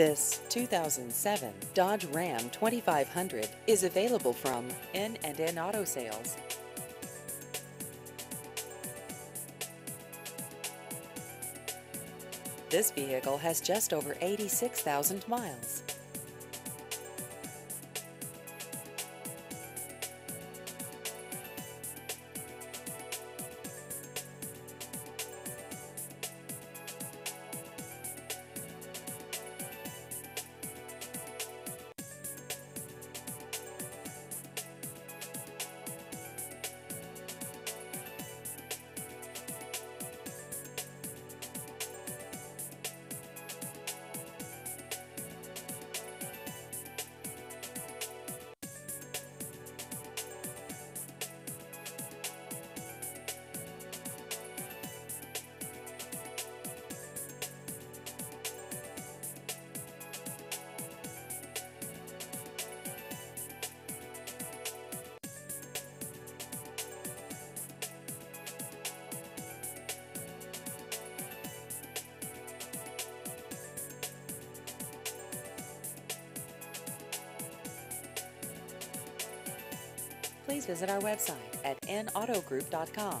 This 2007 Dodge Ram 2500 is available from N&N Auto Sales. This vehicle has just over 86,000 miles. Please visit our website at nautogroup.com.